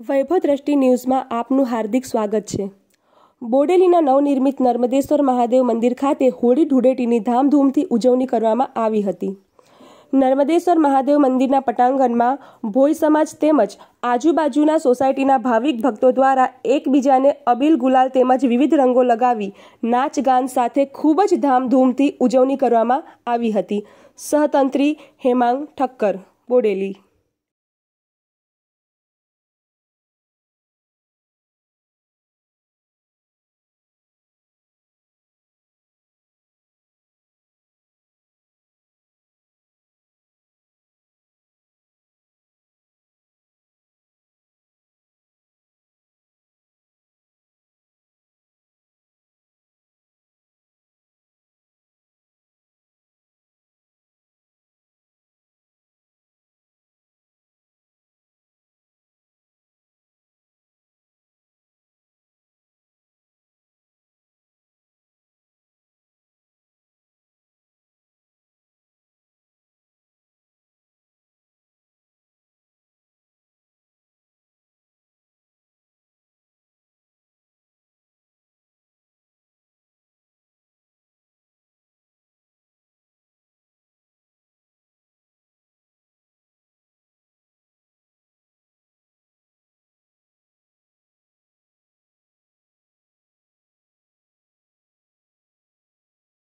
વૈભવ દ્રષ્ટિ ન્યૂઝમાં આપનું હાર્દિક સ્વાગત છે. બોડેલીના નવનિર્મિત નર્મદેશ્વર મહાદેવ મંદિર ખાતે હોળી ધૂળેટીની ધામધૂમથી ઉજવણી કરવામાં આવી હતી. નર્મદેશ્વર મહાદેવ મંદિરના પટાંગણમાં ભોઈ સમાજ તેમજ આજુબાજુના સોસાયટીના ભાવિક ભક્તો દ્વારા એકબીજાને અબીલ ગુલાલ તેમજ વિવિધ રંગો લગાવી નાચ ગાન સાથે ખૂબ જ ધામધૂમથી ઉજવણી કરવામાં આવી હતી. સહતંત્રી હેમાંગ ઠક્કર, બોડેલી.